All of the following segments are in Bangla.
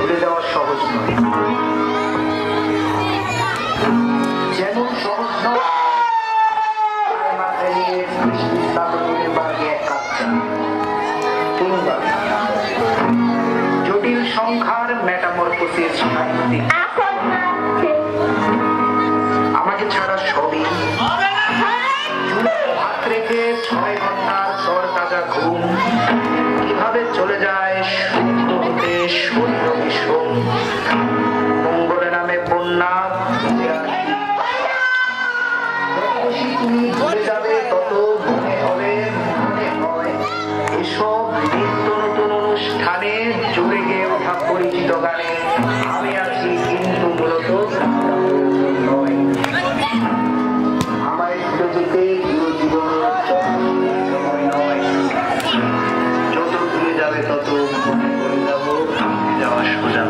ভুলে যাওয়া সহজ নয়। যেমন সহজ নয় জটিল সংখ্যার মেটামরফোসিস আমাকে ছাড়া সবই সব নিত্য নতুন অনুষ্ঠানে জুড়ে গিয়ে ওঠা পরিচিত গানে আমি আছি কিন্তু মূলত আমার ইন্দ্রজিতে যত দূরে যাবে তত যাব যাওয়া সোজা।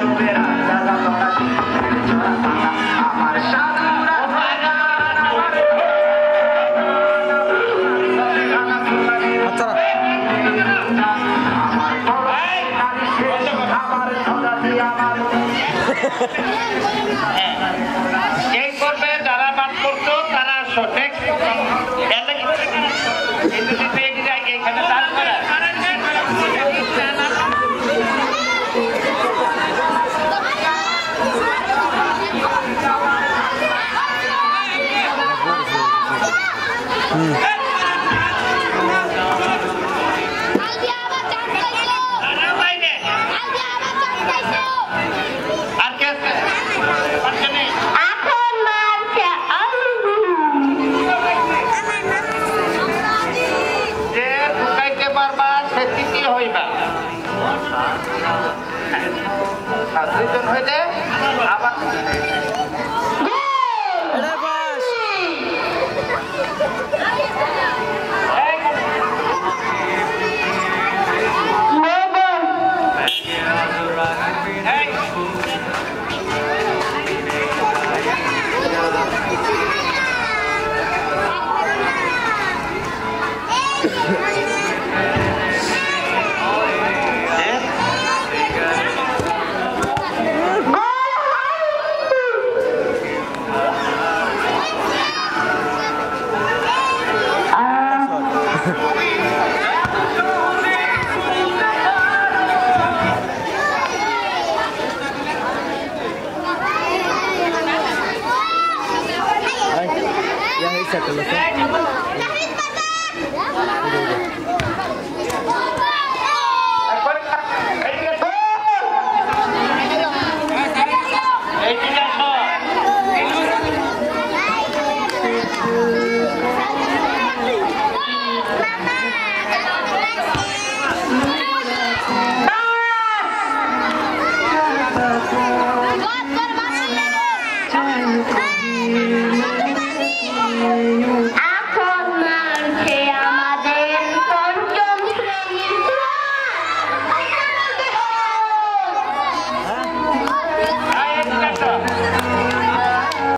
এই পর্বে যারা পাঠ করতো তারা সঠিক এখানে দান করা। আর দুইজন আবার सेटल